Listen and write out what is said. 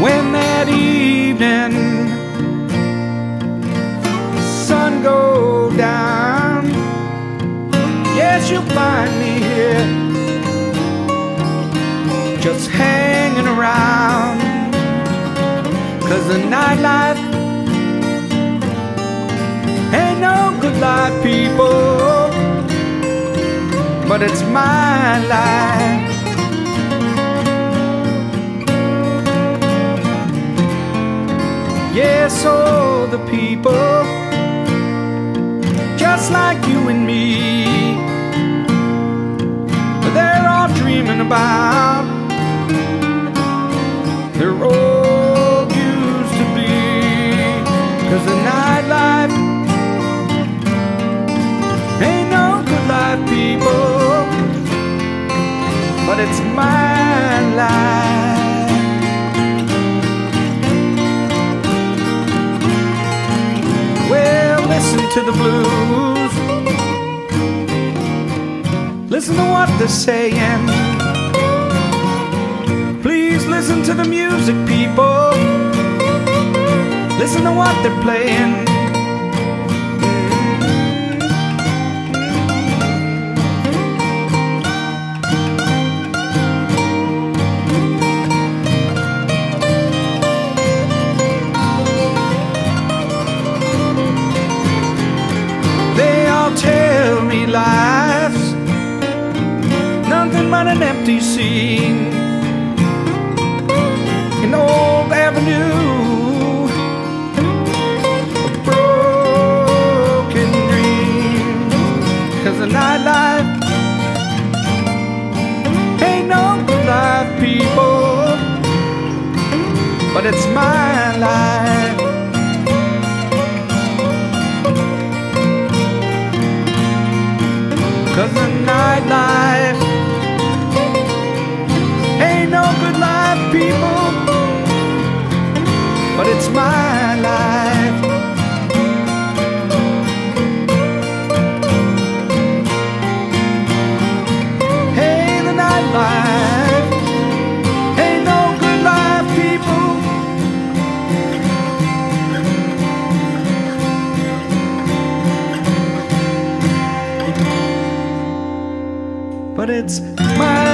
when that evening the sun go down. Yes you'll find me here just hanging around. Cause the nightlife ain't no good life people but it's my life. Yes, all the people, just like you and me, they're all dreaming about their old used to be. Cause the nightlife ain't no good life, people, but it's my life. To the blues. Listen to what they're saying. Please listen to the music, people. Listen to what they're playing. But an empty scene. An old avenue of broken dreams. Cause the nightlife ain't no good life, people. But it's my life. Cause the nightlife My life. Hey, the nightlife ain't no good life, people. But it's my